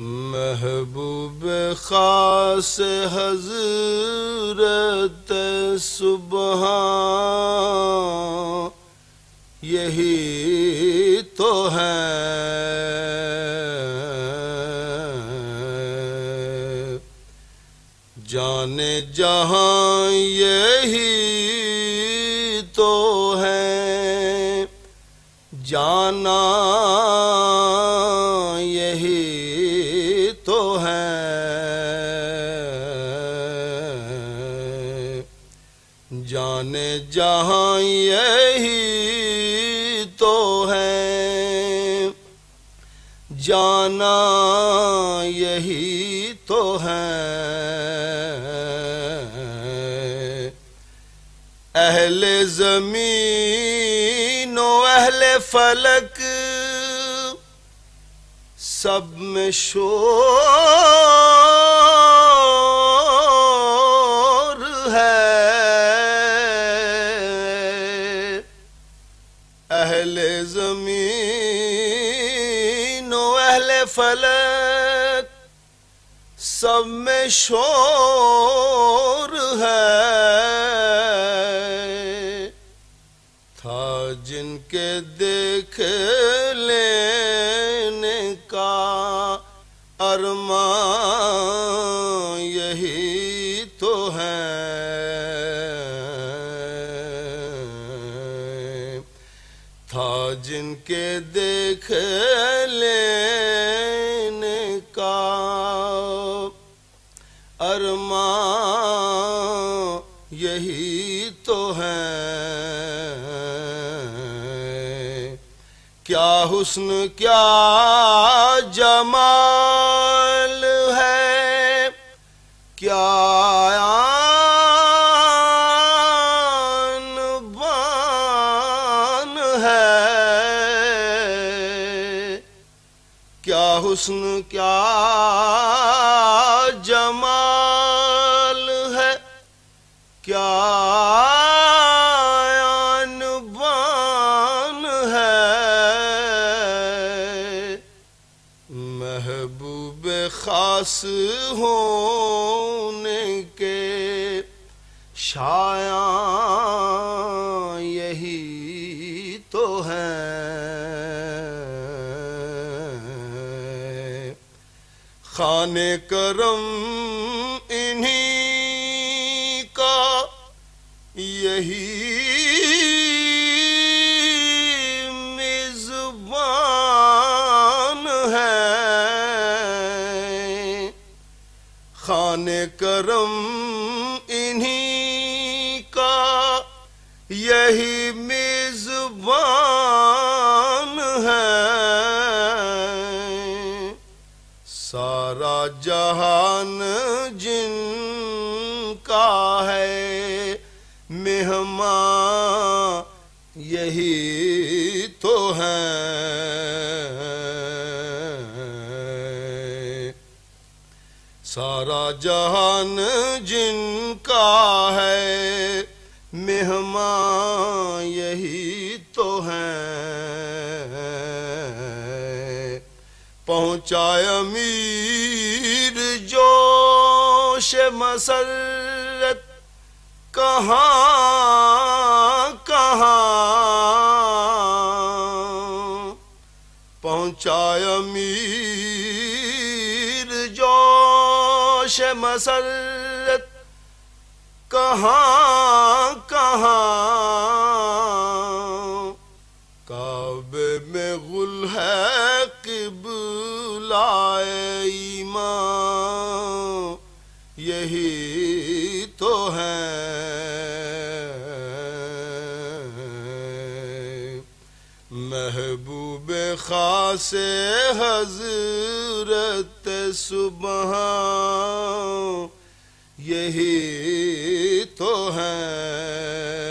महबूब खास हज़रत सुबह। यही तो है। जाने जहाँ यही जाना यही तो है। जाने जहाँ यही तो है। जाना यही तो है। अहले ज़मीन अहले फलक सब में शोर है। अहले ज़मीन अहले फलक सब में शोर देख लेने का अरमा यही तो है। था जिनके देख लेने का अरमा यही क्या हुस्न क्या जमाल है? क्या बान है? क्या हुस्न क्या जमाल है? क्या महबूब खास होने के शाया यही तो है। खाने करम इन्हीं का यही करम इन्हीं का यही मेजबान है। सारा जहान जिनका है मेहमान यही तो है। सारा जहान जिनका है, मेहमान यही तो है। पहुँचाए अमीर जोश मसरत कहाँ कहाँ? पहुँचाए अमीर जोश मसरत कहाँ कहाँ? काबे में गुल है किबलाए ईमान। यही तो है महबूब खास हज़रत सुबह। यही तो है।